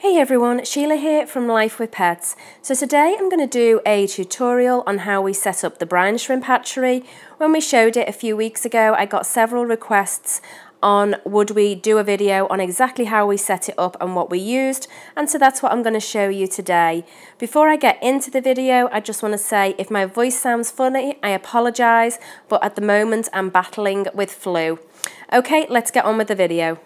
Hey everyone, Sheila here from Life with Pets. So today I'm going to do a tutorial on how we set up the brine shrimp hatchery. When we showed it a few weeks ago, I got several requests on would we do a video on exactly how we set it up and what we used and so that's what I'm going to show you today. Before I get into the video I just want to say if my voice sounds funny I apologise but at the moment I'm battling with flu. Okay let's get on with the video.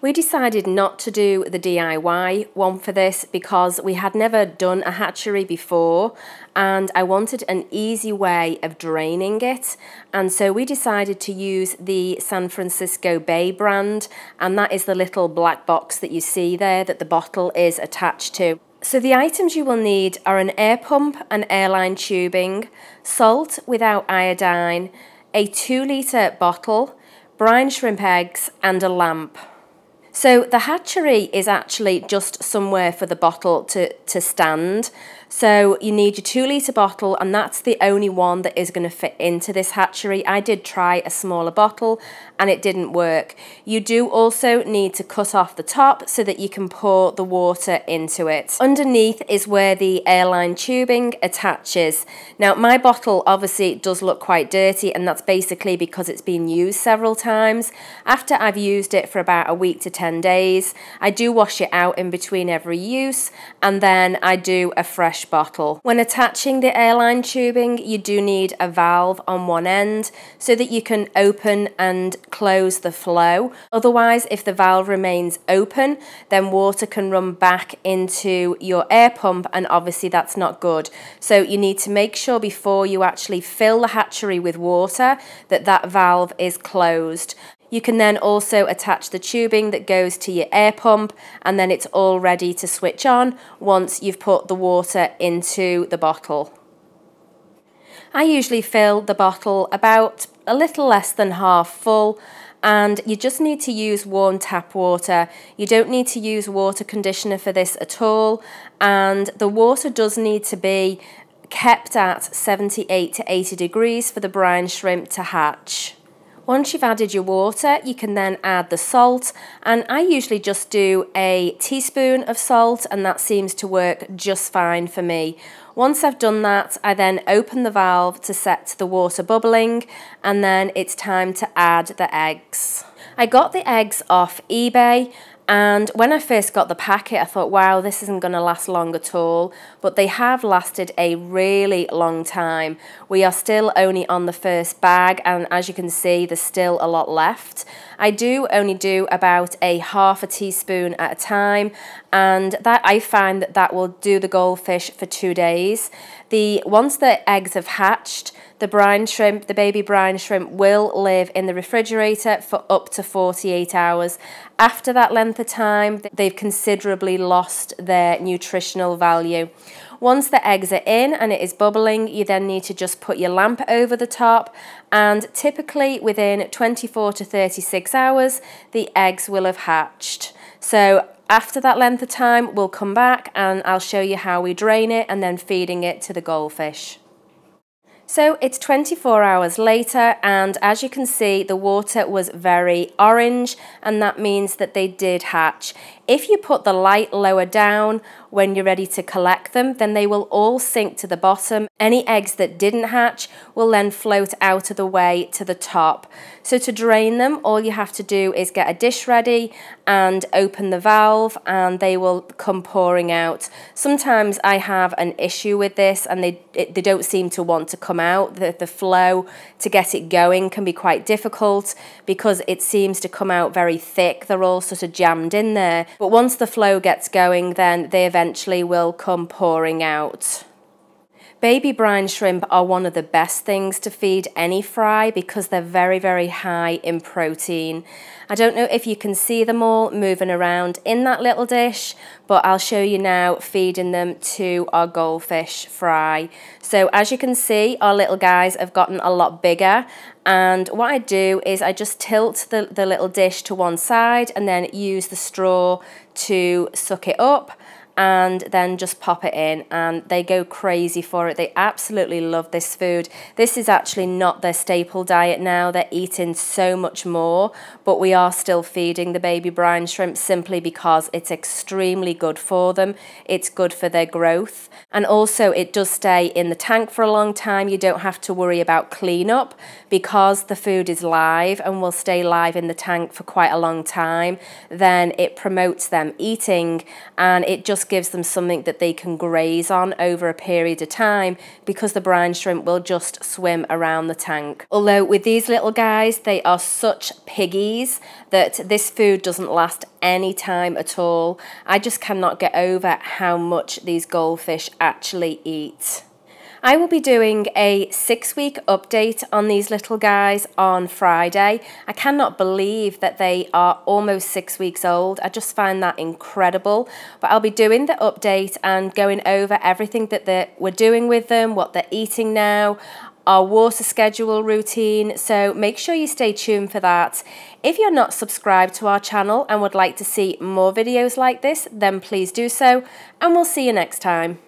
We decided not to do the DIY one for this because we had never done a hatchery before and I wanted an easy way of draining it and so we decided to use the San Francisco Bay brand and that is the little black box that you see there that the bottle is attached to. So the items you will need are an air pump and airline tubing, salt without iodine, a 2 litre bottle, brine shrimp eggs and a lamp. So the hatchery is actually just somewhere for the bottle to, to stand. So you need your two litre bottle and that's the only one that is going to fit into this hatchery. I did try a smaller bottle and it didn't work. You do also need to cut off the top so that you can pour the water into it. Underneath is where the airline tubing attaches. Now my bottle obviously does look quite dirty and that's basically because it's been used several times. After I've used it for about a week to 10 days, I do wash it out in between every use and then I do a fresh bottle. When attaching the airline tubing, you do need a valve on one end so that you can open and close the flow. Otherwise, if the valve remains open, then water can run back into your air pump and obviously that's not good. So you need to make sure before you actually fill the hatchery with water that that valve is closed. You can then also attach the tubing that goes to your air pump and then it's all ready to switch on once you've put the water into the bottle. I usually fill the bottle about a little less than half full and you just need to use warm tap water. You don't need to use water conditioner for this at all and the water does need to be kept at 78 to 80 degrees for the brine shrimp to hatch. Once you've added your water, you can then add the salt. And I usually just do a teaspoon of salt and that seems to work just fine for me. Once I've done that, I then open the valve to set the water bubbling and then it's time to add the eggs. I got the eggs off eBay and when I first got the packet, I thought, wow, this isn't going to last long at all. But they have lasted a really long time. We are still only on the first bag, and as you can see, there's still a lot left. I do only do about a half a teaspoon at a time, and that I find that that will do the goldfish for two days. The Once the eggs have hatched, the brine shrimp, the baby brine shrimp, will live in the refrigerator for up to 48 hours. After that length of time, they've considerably lost their nutritional value. Once the eggs are in and it is bubbling, you then need to just put your lamp over the top and typically within 24 to 36 hours, the eggs will have hatched. So after that length of time, we'll come back and I'll show you how we drain it and then feeding it to the goldfish. So it's 24 hours later and as you can see the water was very orange and that means that they did hatch. If you put the light lower down when you're ready to collect them, then they will all sink to the bottom. Any eggs that didn't hatch will then float out of the way to the top. So to drain them, all you have to do is get a dish ready and open the valve and they will come pouring out. Sometimes I have an issue with this and they, it, they don't seem to want to come out. The, the flow to get it going can be quite difficult because it seems to come out very thick. They're all sort of jammed in there. But once the flow gets going, then they eventually will come pouring out. Baby brine shrimp are one of the best things to feed any fry because they're very, very high in protein. I don't know if you can see them all moving around in that little dish, but I'll show you now feeding them to our goldfish fry. So as you can see, our little guys have gotten a lot bigger and what I do is I just tilt the, the little dish to one side and then use the straw to suck it up and then just pop it in and they go crazy for it. They absolutely love this food. This is actually not their staple diet now. They're eating so much more, but we are still feeding the baby brine shrimp simply because it's extremely good for them. It's good for their growth. And also it does stay in the tank for a long time. You don't have to worry about cleanup because the food is live and will stay live in the tank for quite a long time. Then it promotes them eating and it just gives them something that they can graze on over a period of time because the brine shrimp will just swim around the tank. Although with these little guys, they are such piggies that this food doesn't last any time at all. I just cannot get over how much these goldfish actually eat. I will be doing a six week update on these little guys on Friday. I cannot believe that they are almost six weeks old. I just find that incredible. But I'll be doing the update and going over everything that we're doing with them, what they're eating now, our water schedule routine, so make sure you stay tuned for that. If you're not subscribed to our channel and would like to see more videos like this, then please do so, and we'll see you next time.